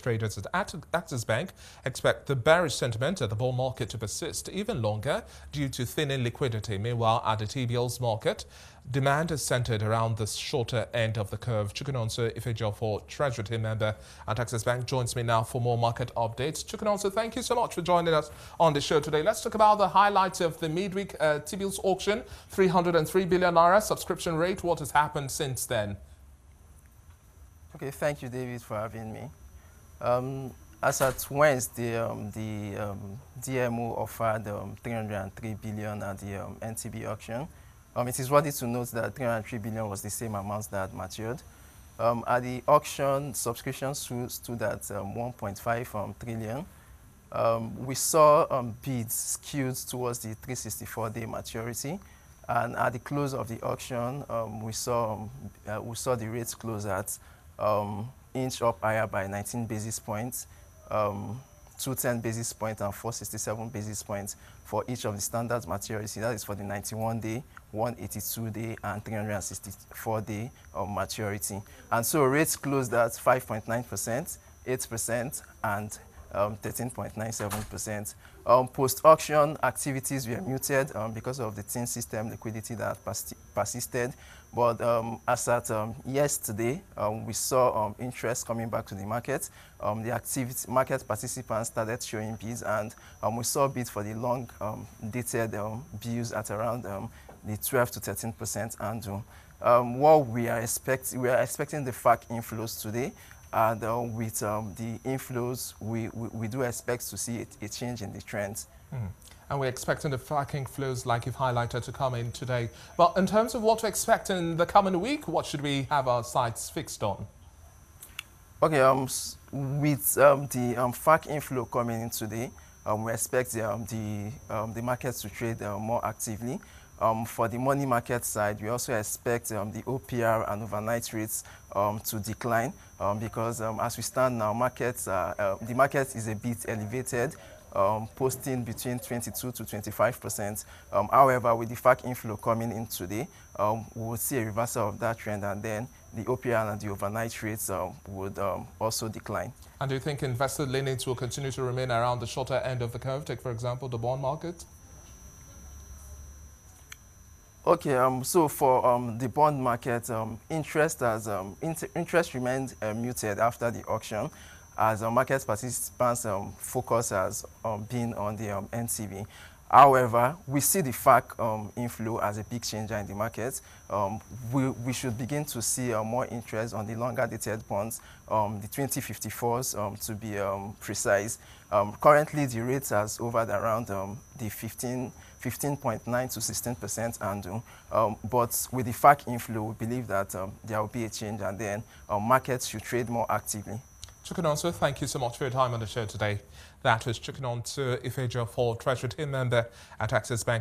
traders at Access Bank expect the bearish sentiment at the bond market to persist even longer due to thinning liquidity. Meanwhile, at the T-bills market, demand is centered around the shorter end of the curve. Chukwunonso Ifejiofor, Treasury team member at Access Bank, joins me now for more market updates. Chukwunonso, thank you so much for joining us on the show today. Let's talk about the highlights of the midweek uh, T-bills auction, 303 billion naira subscription rate. What has happened since then? Okay, thank you, David, for having me. Um, as at Wednesday, um, the um, DMO offered um, 303 billion at the um, NTB auction. Um, it is worthy to note that 303 billion was the same amount that matured. At the auction, subscriptions stood at 1.5 trillion. we saw bids skewed towards the 364-day maturity. And at the close of the auction, we saw uh, we saw the rates close at um, inch up higher by 19 basis points, um, 210 basis points and 467 basis points for each of the standard maturity. That is for the 91 day, 182 day, and 364 day of maturity. And so rates closed at 5.9%, 8%, and 13.97%. Um, um, Post-auction activities were muted um, because of the thin system liquidity that persisted. But um, as at yesterday, we saw interest coming back to the market. the activity, market participants started showing bids, and we saw bids for the long-dated bills at around the 12 to 13 percent and um, what we are expecting, we are expecting the FAC inflows today, and uh, with um, the inflows, we, we, we, do expect to see a, a change in the trends. Mm. And we're expecting the FAC inflows, like you've highlighted, to come in today. But in terms of what to expect in the coming week, what should we have our sights fixed on? Okay, um, with um, the um, FAC inflow coming in today, um, we expect the, um, the, um, the markets to trade uh, more actively. Um, for the money market side, we also expect um, the OPR and overnight rates um, to decline um, because um, as we stand now, markets are, uh, the market is a bit elevated, um, posting between 22 to 25 percent. however, with the FAC inflow coming in today, we will see a reversal of that trend and then the OPR and the overnight rates would also decline. And do you think investor leanings will continue to remain around the shorter end of the curve? Take, for example, the bond market? Okay, um, so for um, the bond market, um, interest has um, interest remained uh, muted after the auction, as uh, market participants' um, focus has um, been on the um, NTB. However, we see the FAC um, inflow as a big changer in the market. Um, we, we should begin to see uh, more interest on the longer dated bonds, um, the 2054s to be precise. currently, the rate has hovered around the 15 15.9 to 16% annual. Um, but with the FAC inflow, we believe that um, there will be a change and then um, markets should trade more actively. Chukwunonso, thank you so much for your time on the show today. That was Chukwunonso Ifejiofor Treasury Team Member at Access Bank.